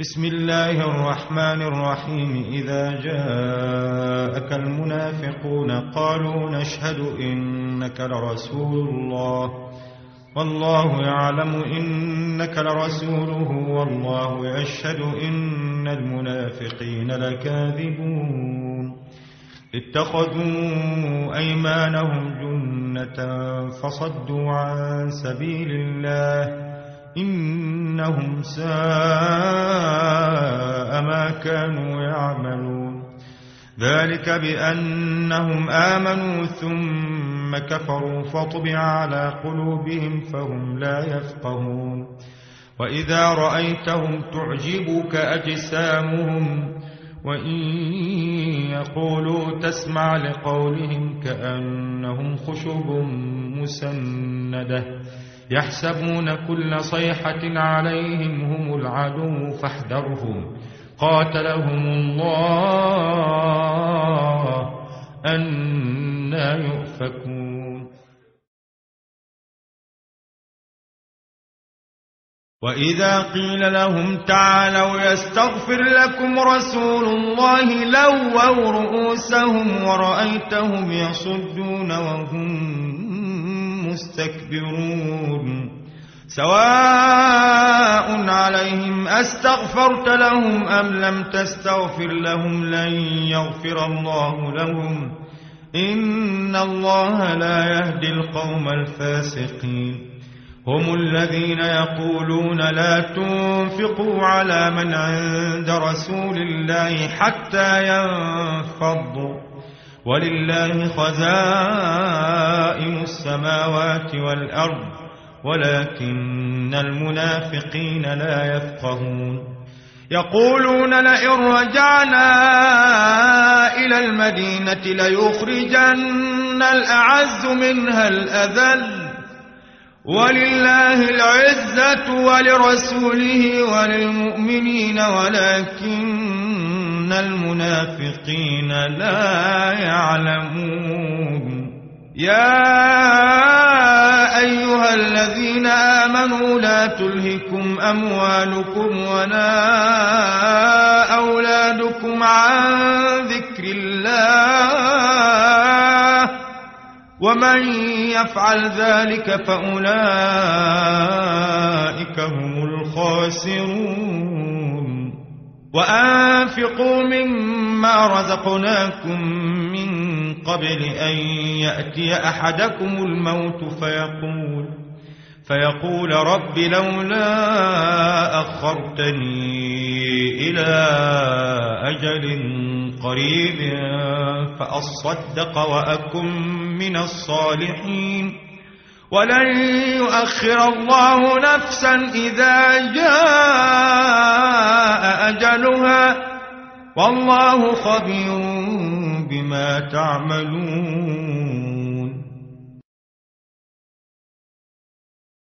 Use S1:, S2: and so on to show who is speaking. S1: بسم الله الرحمن الرحيم إذا جاءك المنافقون قالوا نشهد إنك لرسول الله والله يعلم إنك لرسوله والله يشهد إن المنافقين لكاذبون اتخذوا أيمانهم جنة فصدوا عن سبيل الله إنهم ساء ما كانوا يعملون ذلك بأنهم آمنوا ثم كفروا فطبع على قلوبهم فهم لا يفقهون وإذا رأيتهم تعجبك أجسامهم وإن يقولوا تسمع لقولهم كأنهم خشب مسنده يحسبون كل صيحة عليهم هم العدو فاحذرهم قاتلهم الله أنا يؤفكون وإذا قيل لهم تعالوا يستغفر لكم رسول الله لووا رؤوسهم ورأيتهم يصدون وهم يستكبرون سواء عليهم أستغفرت لهم أم لم تستغفر لهم لن يغفر الله لهم إن الله لا يهدي القوم الفاسقين هم الذين يقولون لا تنفقوا على من عند رسول الله حتى ينفضوا ولله خزائن السماوات والأرض ولكن المنافقين لا يفقهون يقولون لئن رجعنا إلى المدينة ليخرجن الأعز منها الأذل ولله العزة ولرسوله وللمؤمنين ولكن إن المنافقين لا يعلمون يا أيها الذين آمنوا لا تلهكم أموالكم ولا أولادكم عن ذكر الله ومن يفعل ذلك فأولئك هم الخاسرون وأنفقوا مما رزقناكم من قبل أن يأتي أحدكم الموت فيقول فيقول رب لولا أخرتني إلى أجل قريب فأصدق وأكن من الصالحين ولن يؤخر الله نفسا إذا جاء أجلها والله خبير بما تعملون